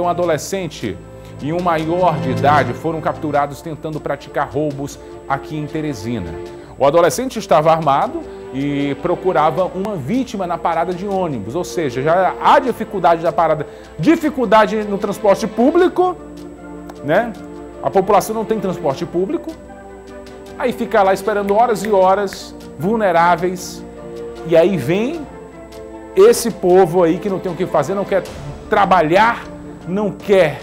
Um adolescente e um maior de idade foram capturados tentando praticar roubos aqui em Teresina. O adolescente estava armado e procurava uma vítima na parada de ônibus, ou seja, já há dificuldade da parada, dificuldade no transporte público, né? A população não tem transporte público, aí fica lá esperando horas e horas, vulneráveis, e aí vem esse povo aí que não tem o que fazer, não quer trabalhar não quer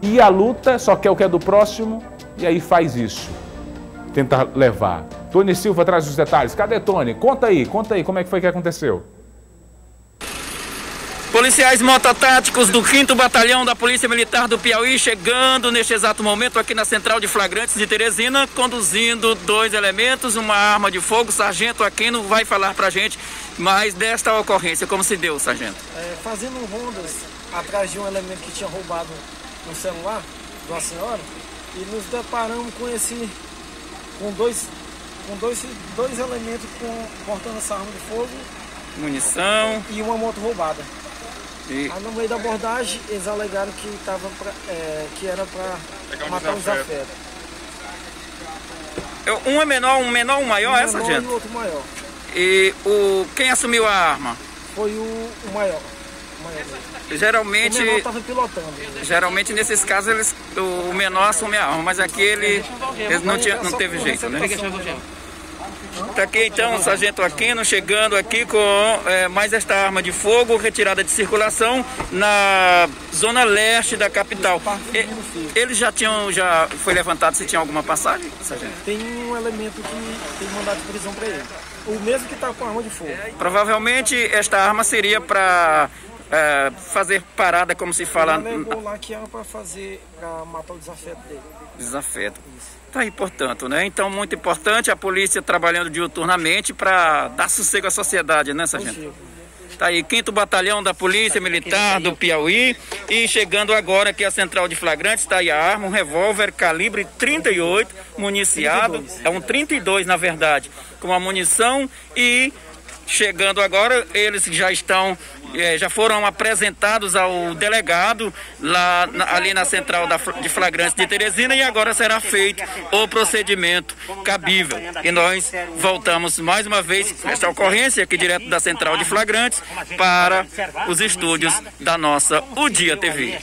ir à luta, só quer o que é do próximo e aí faz isso. Tenta levar. Tony Silva traz os detalhes. Cadê Tony? Conta aí, conta aí como é que foi que aconteceu. Policiais mototáticos do 5 Batalhão da Polícia Militar do Piauí chegando neste exato momento aqui na Central de Flagrantes de Teresina, conduzindo dois elementos, uma arma de fogo. Sargento Aquino vai falar pra gente mais desta ocorrência. Como se deu, Sargento? É, fazendo rondas atrás de um elemento que tinha roubado um celular de uma senhora e nos deparamos com esse com dois com dois, dois elementos com, portando essa arma de fogo munição e uma moto roubada e... aí no meio da abordagem eles alegaram que tava pra, é, que era para matar os afetos. Um é menor um menor um maior um essa menor gente e o outro maior. E o quem assumiu a arma? Foi o, o maior. Geralmente, o menor pilotando. geralmente nesses casos eles, o menor assume a arma, mas aqui ele, ele não, tinha, não teve jeito, né? Tá aqui então o sargento Aquino chegando aqui com é, mais esta arma de fogo retirada de circulação na zona leste da capital. E, eles já tinham, já foi levantado se tinha alguma passagem, sargento? Tem um elemento que tem mandado de prisão para ele. O mesmo que está com a arma de fogo. Provavelmente esta arma seria para é, fazer parada, como se fala. Ele levou lá que era para fazer, para matar o desafeto dele. Desafeto. Tá aí, portanto, né? Então, muito importante a polícia trabalhando diuturnamente para dar sossego à sociedade, né, sargento? Tá aí, 5 Batalhão da Polícia Militar do Piauí. E chegando agora aqui a Central de Flagrantes, está aí a arma, um revólver calibre 38, municiado. 32. É um 32, na verdade, com a munição e chegando agora, eles já estão, é, já foram apresentados ao delegado lá na, ali na central da, de flagrantes de Teresina e agora será feito o procedimento cabível. E nós voltamos mais uma vez esta ocorrência aqui direto da central de flagrantes para os estúdios da nossa O Dia TV.